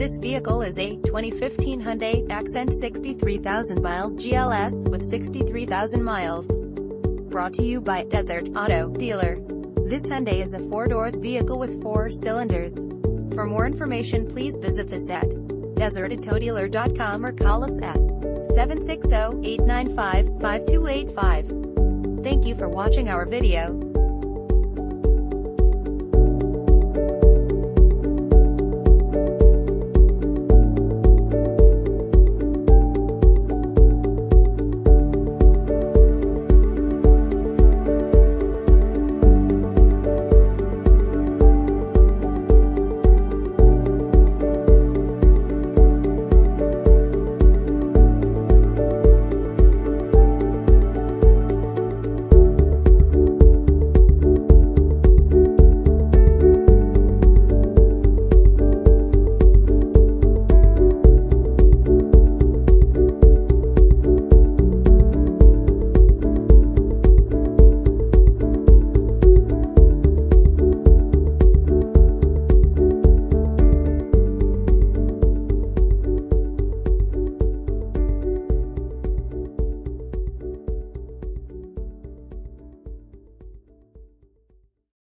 This vehicle is a 2015 Hyundai Accent 63,000 miles GLS with 63,000 miles. Brought to you by Desert Auto Dealer. This Hyundai is a four-doors vehicle with four cylinders. For more information please visit us at desertautodealer.com or call us at 760-895-5285. Thank you for watching our video.